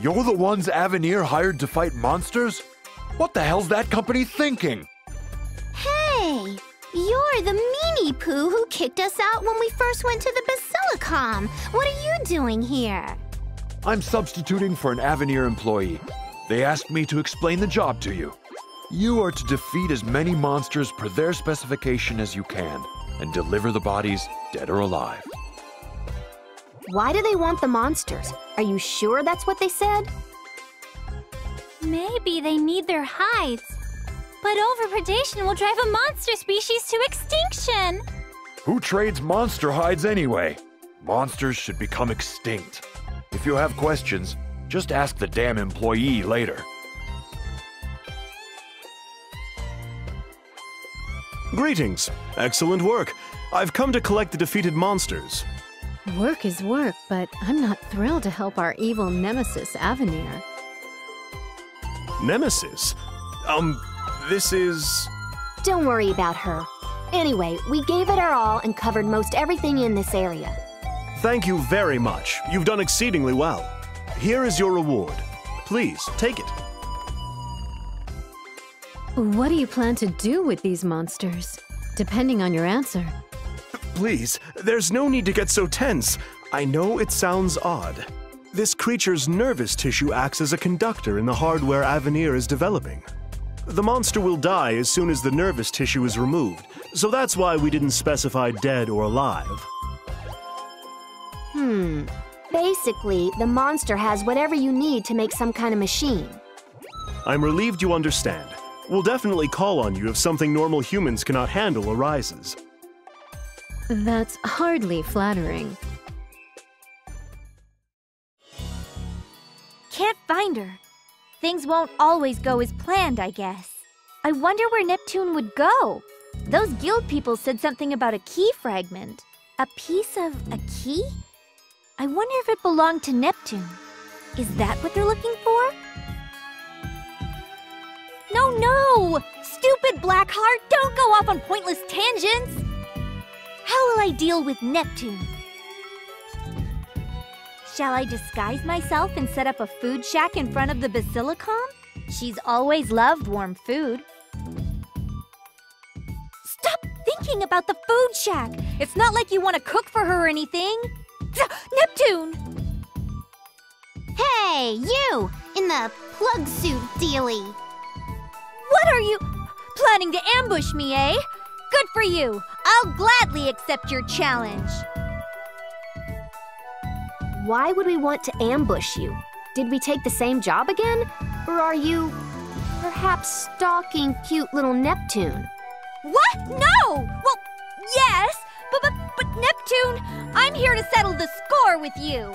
You're the ones Avenir hired to fight monsters? What the hell's that company thinking? Hey, you're the meanie poo who kicked us out when we first went to the Basilicom. What are you doing here? I'm substituting for an Avenir employee. They asked me to explain the job to you. You are to defeat as many monsters per their specification as you can and deliver the bodies, dead or alive. Why do they want the monsters? Are you sure that's what they said? Maybe they need their hides. But overpredation will drive a monster species to extinction. Who trades monster hides anyway? Monsters should become extinct. If you have questions, just ask the damn employee later. Greetings. Excellent work. I've come to collect the defeated monsters. Work is work, but I'm not thrilled to help our evil nemesis, Avenir. Nemesis? Um, this is. Don't worry about her. Anyway, we gave it our all and covered most everything in this area. Thank you very much. You've done exceedingly well. Here is your reward. Please, take it. What do you plan to do with these monsters? Depending on your answer. Please, there's no need to get so tense. I know it sounds odd. This creature's nervous tissue acts as a conductor in the hardware Avenir is developing. The monster will die as soon as the nervous tissue is removed, so that's why we didn't specify dead or alive. Hmm. Basically, the monster has whatever you need to make some kind of machine. I'm relieved you understand. We'll definitely call on you if something normal humans cannot handle arises. That's hardly flattering. Can't find her. Things won't always go as planned, I guess. I wonder where Neptune would go. Those guild people said something about a key fragment. A piece of a key? I wonder if it belonged to Neptune. Is that what they're looking for? No, no! Stupid Blackheart, don't go off on pointless tangents! How will I deal with Neptune? Shall I disguise myself and set up a food shack in front of the Basilicom? She's always loved warm food. Stop thinking about the food shack! It's not like you want to cook for her or anything! Neptune! Hey, you! In the plug suit dealy. What are you planning to ambush me, eh? Good for you! I'll gladly accept your challenge. Why would we want to ambush you? Did we take the same job again? Or are you perhaps stalking cute little Neptune? What? No! Well, yes, but, but, but Neptune, I'm here to settle the score with you.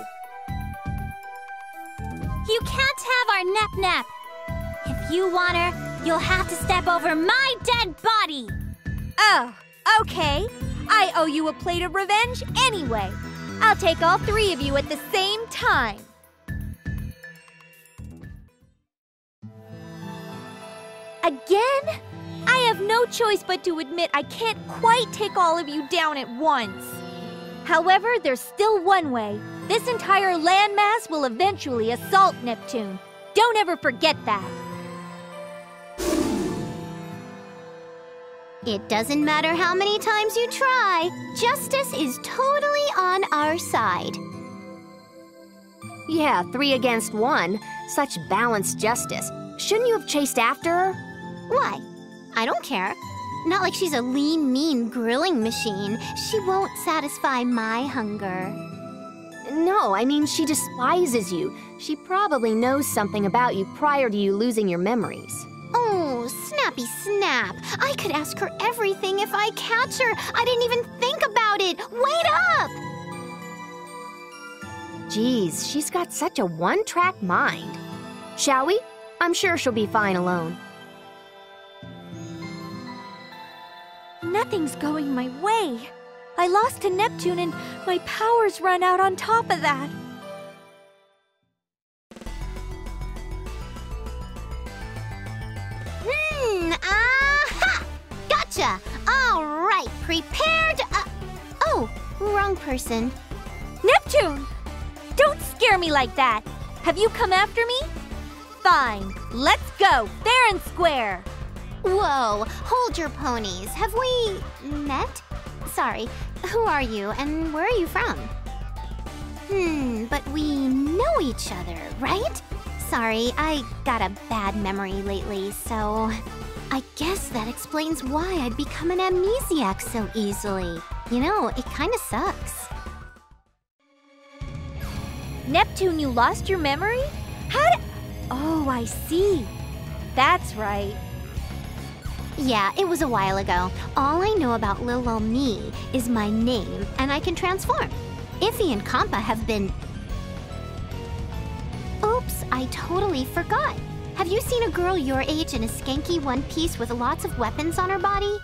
You can't have our Nep Nep. If you want her, you'll have to step over my dead body. Oh, okay. I owe you a plate of revenge anyway. I'll take all three of you at the same time. Again? I have no choice but to admit I can't quite take all of you down at once. However, there's still one way. This entire landmass will eventually assault Neptune. Don't ever forget that. It doesn't matter how many times you try, justice is totally on our side. Yeah, three against one. Such balanced justice. Shouldn't you have chased after her? Why? I don't care. Not like she's a lean, mean grilling machine. She won't satisfy my hunger. No, I mean, she despises you. She probably knows something about you prior to you losing your memories. Oh, Snappy Snap. I could ask her everything if I catch her. I didn't even think about it. Wait up! Geez, she's got such a one track mind. Shall we? I'm sure she'll be fine alone. Nothing's going my way. I lost to Neptune and my powers run out on top of that. Gotcha! All right, prepared. Uh, oh, wrong person. Neptune! Don't scare me like that! Have you come after me? Fine, let's go, fair and square. Whoa, hold your ponies. Have we met? Sorry, who are you and where are you from? Hmm, but we know each other, right? Sorry, I got a bad memory lately, so I guess that explains why I'd become an amnesiac so easily. You know, it kinda sucks. Neptune, you lost your memory? How did. Oh, I see. That's right. Yeah, it was a while ago. All I know about Lil Me is my name, and I can transform. Iffy and Compa have been. Oops, I totally forgot. Have you seen a girl your age in a skanky one piece with lots of weapons on her body?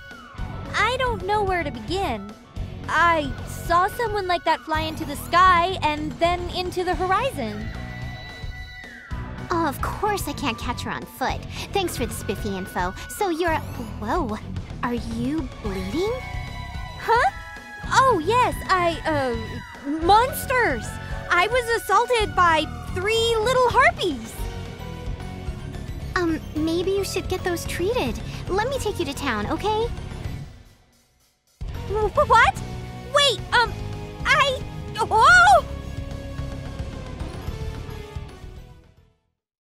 I don't know where to begin. I saw someone like that fly into the sky and then into the horizon. Oh, of course I can't catch her on foot. Thanks for the spiffy info. So you're. Whoa. Are you bleeding? Huh? Oh, yes, I, uh, monsters! I was assaulted by three little harpies. Um, maybe you should get those treated. Let me take you to town, okay? Wh- What? Wait, um, I. Oh!